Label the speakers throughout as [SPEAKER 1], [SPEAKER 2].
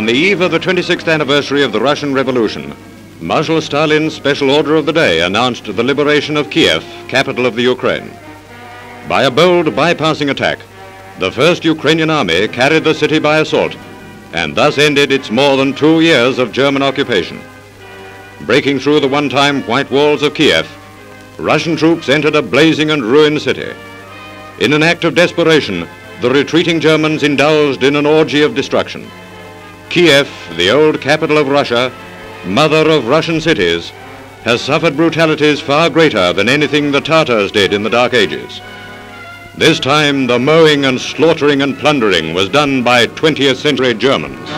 [SPEAKER 1] On the eve of the 26th anniversary of the Russian Revolution, Marshal Stalin's special order of the day announced the liberation of Kiev, capital of the Ukraine. By a bold bypassing attack, the first Ukrainian army carried the city by assault and thus ended its more than two years of German occupation. Breaking through the one-time white walls of Kiev, Russian troops entered a blazing and ruined city. In an act of desperation, the retreating Germans indulged in an orgy of destruction. Kiev, the old capital of Russia, mother of Russian cities, has suffered brutalities far greater than anything the Tatars did in the Dark Ages. This time, the mowing and slaughtering and plundering was done by 20th century Germans.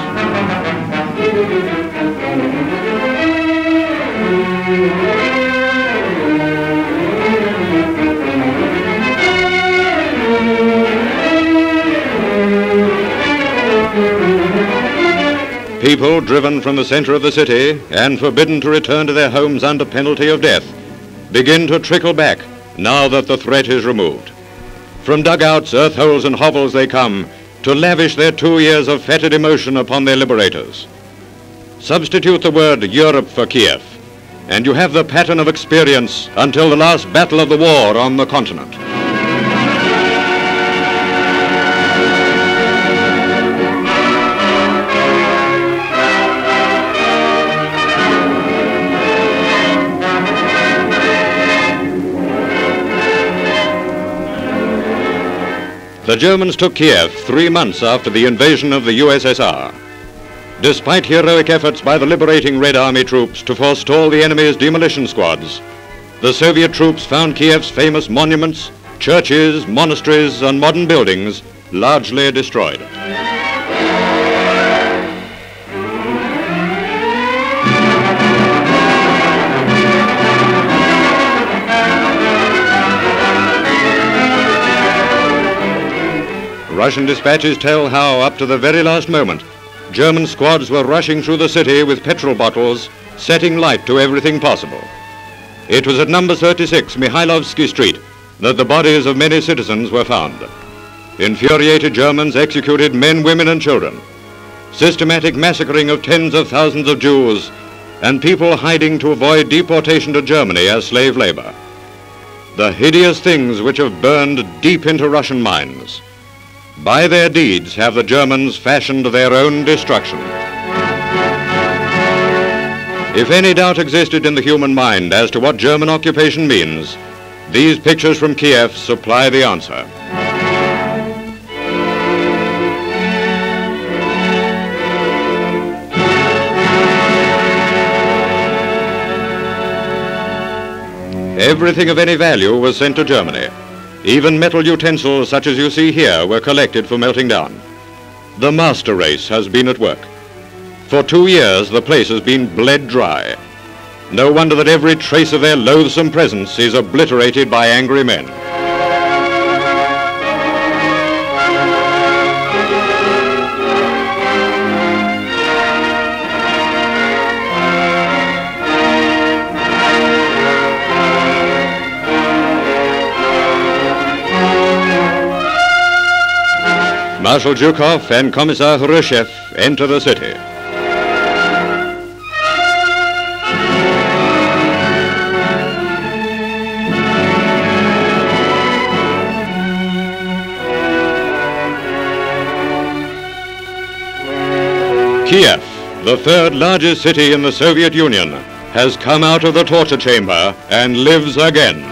[SPEAKER 1] People driven from the center of the city and forbidden to return to their homes under penalty of death begin to trickle back now that the threat is removed. From dugouts, earth holes, and hovels they come to lavish their two years of fetid emotion upon their liberators. Substitute the word Europe for Kiev, and you have the pattern of experience until the last battle of the war on the continent. The Germans took Kiev three months after the invasion of the USSR. Despite heroic efforts by the liberating Red Army troops to forestall the enemy's demolition squads, the Soviet troops found Kiev's famous monuments, churches, monasteries, and modern buildings largely destroyed. Russian dispatches tell how, up to the very last moment, German squads were rushing through the city with petrol bottles, setting light to everything possible. It was at number 36 Mihailovsky Street that the bodies of many citizens were found. Infuriated Germans executed men, women, and children. Systematic massacring of tens of thousands of Jews and people hiding to avoid deportation to Germany as slave labor. The hideous things which have burned deep into Russian minds. By their deeds have the Germans fashioned their own destruction. If any doubt existed in the human mind as to what German occupation means, these pictures from Kiev supply the answer. Everything of any value was sent to Germany. Even metal utensils such as you see here were collected for melting down. The master race has been at work. For two years, the place has been bled dry. No wonder that every trace of their loathsome presence is obliterated by angry men. Marshal Zhukov and Commissar Khrushchev enter the city. Kiev, the third largest city in the Soviet Union, has come out of the torture chamber and lives again.